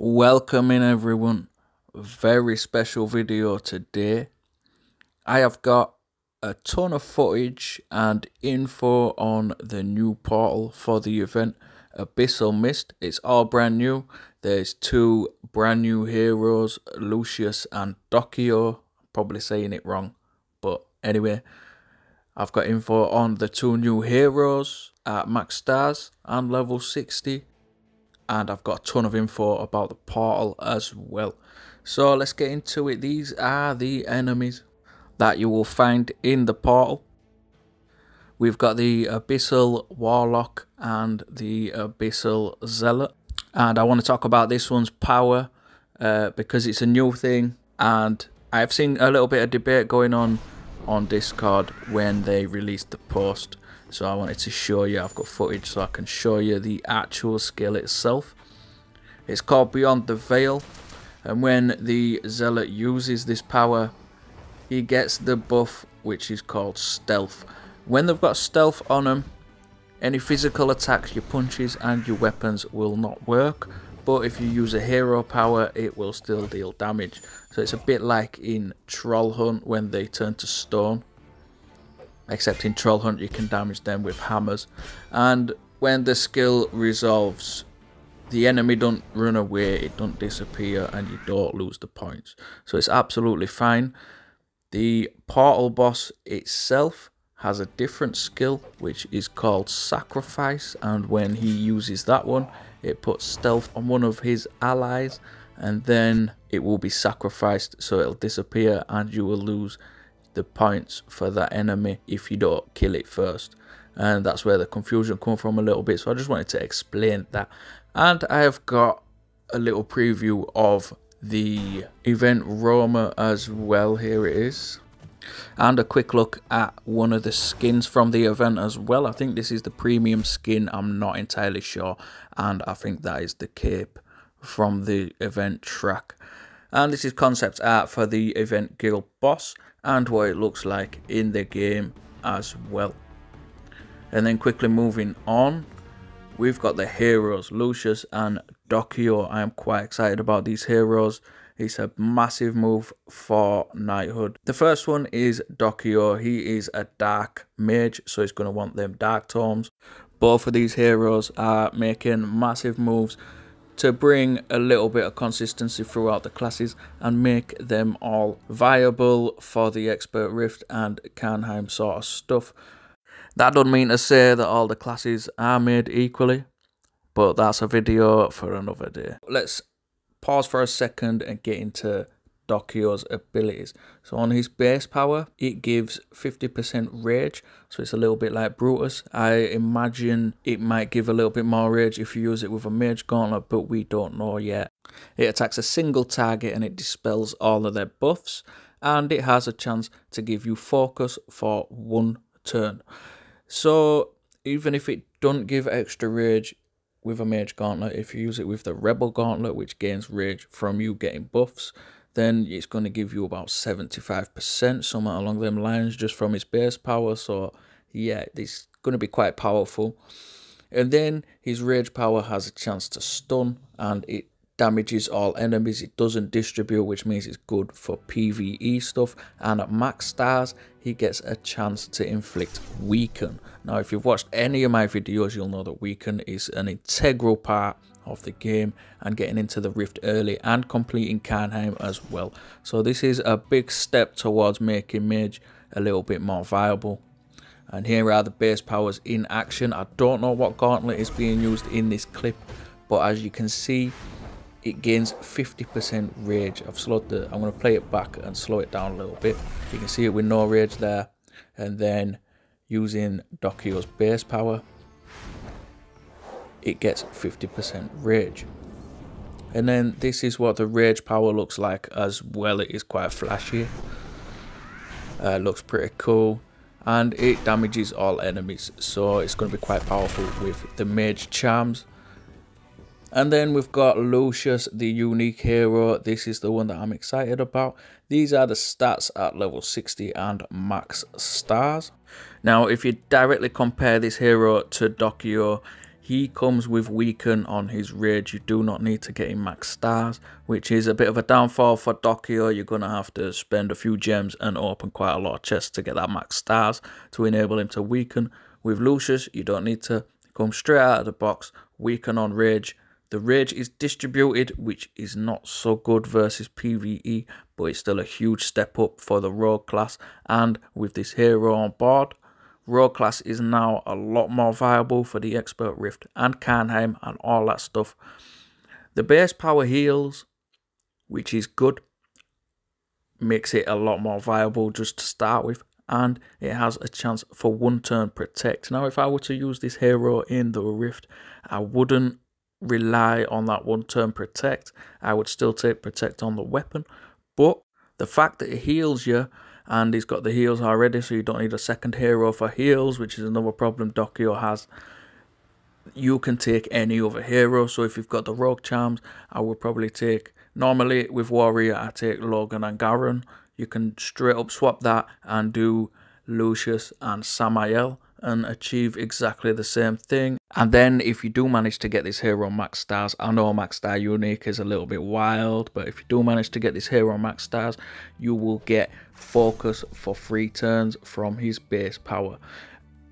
Welcome in everyone. Very special video today. I have got a ton of footage and info on the new portal for the event Abyssal Mist. It's all brand new. There's two brand new heroes, Lucius and Dokkio. Probably saying it wrong, but anyway, I've got info on the two new heroes at max stars and level 60 and I've got a ton of info about the portal as well. So let's get into it. These are the enemies that you will find in the portal. We've got the Abyssal Warlock and the Abyssal Zealot. And I want to talk about this one's power uh, because it's a new thing. And I've seen a little bit of debate going on on Discord when they released the post. So I wanted to show you, I've got footage so I can show you the actual skill itself. It's called Beyond the Veil. And when the Zealot uses this power, he gets the buff which is called Stealth. When they've got Stealth on them, any physical attacks, your punches and your weapons will not work. But if you use a hero power, it will still deal damage. So it's a bit like in Troll Hunt when they turn to stone except in Troll Hunt you can damage them with hammers. And when the skill resolves, the enemy don't run away, it don't disappear, and you don't lose the points. So it's absolutely fine. The portal boss itself has a different skill, which is called Sacrifice, and when he uses that one, it puts stealth on one of his allies, and then it will be sacrificed, so it'll disappear, and you will lose the points for that enemy if you don't kill it first. And that's where the confusion come from a little bit. So i just wanted to explain that. And i have got a little preview of the event roma as well. Here it is. And a quick look at one of the skins from the event as well. I think this is the premium skin. I'm not entirely sure. And i think that is the cape from the event track and this is concept art for the event guild boss and what it looks like in the game as well. And then quickly moving on, we've got the heroes, Lucius and Dokkio. I am quite excited about these heroes. It's a massive move for knighthood. The first one is Dokkio. He is a dark mage, so he's going to want them dark tomes. Both of these heroes are making massive moves to bring a little bit of consistency throughout the classes and make them all viable for the expert rift and Karnheim sort of stuff. That doesn't mean to say that all the classes are made equally, but that's a video for another day. Let's pause for a second and get into Dokkio's abilities. So on his base power, it gives 50% rage, so it's a little bit like Brutus. I imagine it might give a little bit more rage if you use it with a mage gauntlet, but we don't know yet. It attacks a single target and it dispels all of their buffs, and it has a chance to give you focus for one turn. So even if it don't give extra rage, with a mage gauntlet, if you use it with the rebel gauntlet, which gains rage from you getting buffs, then it's going to give you about 75%, somewhere along them lines, just from its base power. So, yeah, it's going to be quite powerful. And then his rage power has a chance to stun, and it damages all enemies. It doesn't distribute, which means it's good for PvE stuff. And at max stars, he gets a chance to inflict weaken. Now, if you've watched any of my videos, you'll know that weaken is an integral part of the game and getting into the Rift early and completing Karnheim as well. So this is a big step towards making Mage a little bit more viable. And here are the base powers in action. I don't know what gauntlet is being used in this clip, but as you can see, it gains 50% rage. I've slowed the, I'm going to play it back and slow it down a little bit. You can see it with no rage there. And then using Dokkio's base power, it gets 50% rage. And then this is what the rage power looks like as well. It is quite flashy. Uh, looks pretty cool. And it damages all enemies. So it's going to be quite powerful with the mage charms. And then we've got Lucius, the unique hero. This is the one that I'm excited about. These are the stats at level 60 and max stars. Now, if you directly compare this hero to Dokkio, He comes with weaken on his rage. You do not need to get him max stars, which is a bit of a downfall for Dokkio. You're going to have to spend a few gems and open quite a lot of chests to get that max stars to enable him to weaken. With Lucius, you don't need to come straight out of the box, weaken on rage. The rage is distributed, which is not so good versus PvE, but it's still a huge step up for the rogue class. And with this hero on board, Rogue class is now a lot more viable for the Expert Rift and Karnheim and all that stuff. The base power heals, which is good, makes it a lot more viable just to start with. And it has a chance for one turn protect. Now, if I were to use this hero in the Rift, I wouldn't rely on that one turn protect. I would still take protect on the weapon. But the fact that it heals you and he's got the heals already, so you don't need a second hero for heals, which is another problem Dokkio has. You can take any other hero, so if you've got the Rogue Charms, I would probably take, normally with Warrior, I take Logan and Garen. You can straight up swap that and do Lucius and Samael and achieve exactly the same thing. And then if you do manage to get this hero max stars, I know max star unique is a little bit wild, but if you do manage to get this hero max stars, you will get focus for three turns from his base power.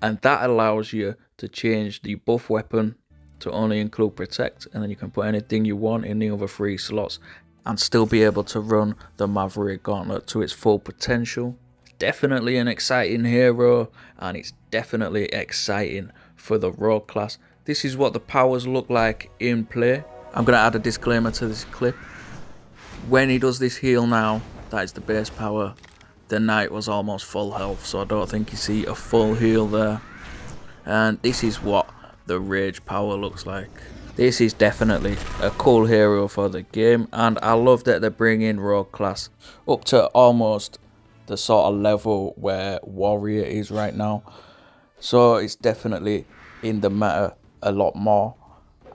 And that allows you to change the buff weapon to only include protect and then you can put anything you want in the other three slots and still be able to run the Maverick Gauntlet to its full potential definitely an exciting hero and it's definitely exciting for the rogue class. This is what the powers look like in play. I'm going to add a disclaimer to this clip. When he does this heal now, that is the base power. The knight was almost full health, so I don't think you see a full heal there. And this is what the rage power looks like. This is definitely a cool hero for the game, and I love that they're bringing rogue class up to almost the sort of level where Warrior is right now. So it's definitely in the meta a lot more.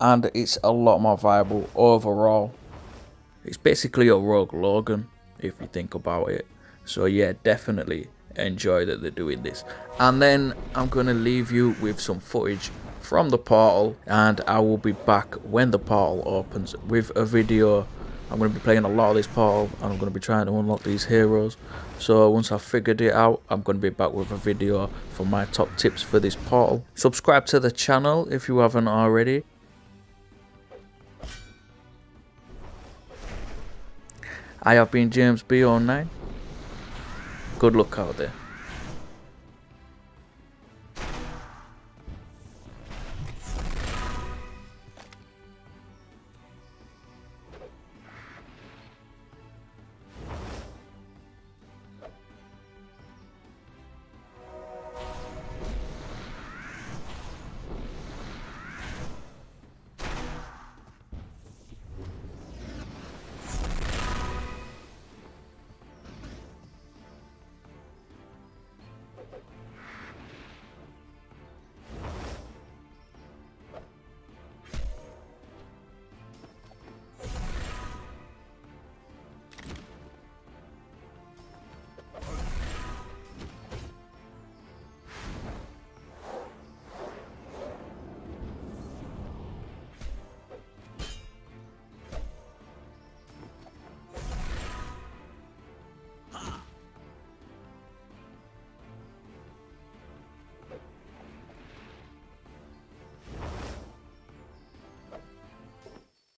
And it's a lot more viable overall. It's basically a Rogue Logan, if you think about it. So yeah, definitely enjoy that they're doing this. And then I'm going to leave you with some footage from the portal. And I will be back when the portal opens with a video I'm going to be playing a lot of this portal and I'm going to be trying to unlock these heroes. So once I've figured it out, I'm going to be back with a video for my top tips for this portal. Subscribe to the channel if you haven't already. I have been Jamez B09. Good luck out there.